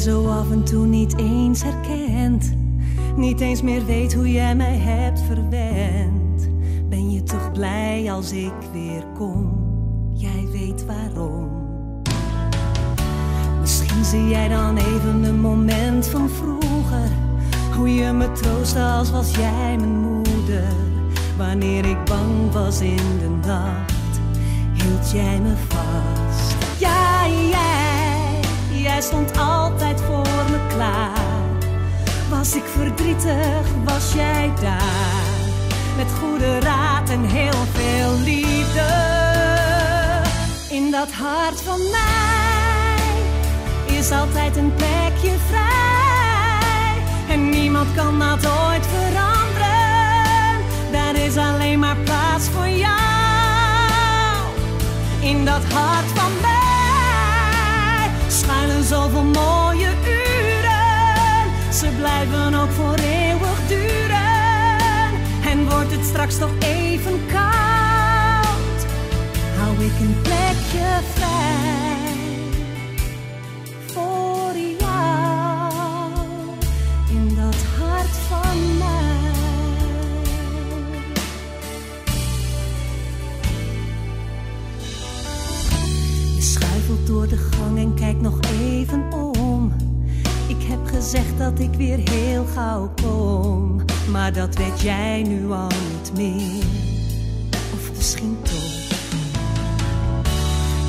zo af en toe niet eens herkent. Niet eens meer weet hoe jij mij hebt verwend. Ben je toch blij als ik weer kom? Jij weet waarom. Misschien zie jij dan even een moment van vroeger. Hoe je me troostte als was jij mijn moeder. Wanneer ik bang was in de nacht, hield jij me vast. Ja, jij, jij stond altijd. Was ik verdrietig, was jij daar. Met goede raad en heel veel liefde. In dat hart van mij is altijd een plekje vrij. En niemand kan dat ooit veranderen. Daar is alleen maar plaats voor jou. In dat hart van mij schuilen zoveel mooie. Ze blijven ook voor eeuwig duren. En wordt het straks toch even koud, hou ik een plekje vrij voor jou in dat hart van mij. Je schuifelt door de gang en kijkt nog gezegd dat ik weer heel gauw kom. Maar dat weet jij nu al niet meer. Of misschien toch.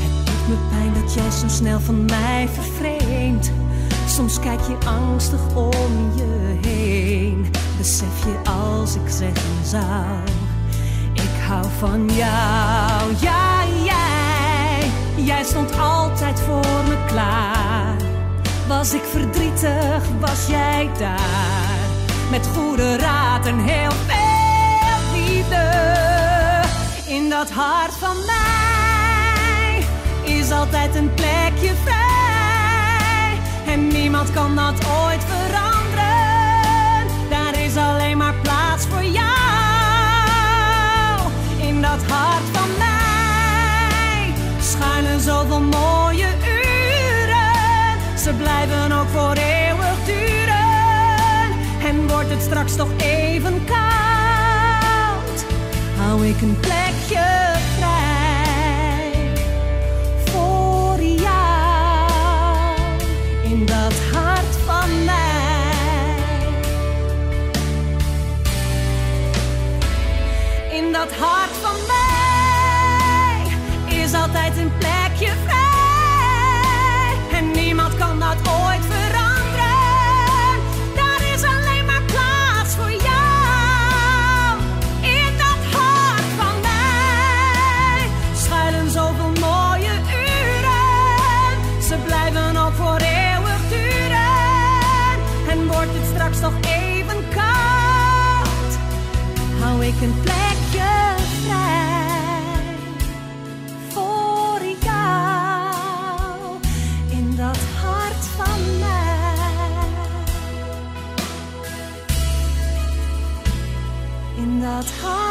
Het doet me pijn dat jij zo snel van mij vervreemdt. Soms kijk je angstig om je heen. Besef je als ik zeggen zou: Ik hou van jou. Ja, jij, jij stond altijd voor me klaar. Was ik verdrietig, was jij daar. Met goede raad en heel veel liefde. In dat hart van mij is altijd een plekje vrij. En niemand kan dat ooit blijven ook voor eeuwig duren. En wordt het straks toch even koud, hou ik een plekje vrij voor jou in dat hart van mij. In dat hart van mij is altijd een plekje vrij. Straks nog even koud, hou ik een plekje 他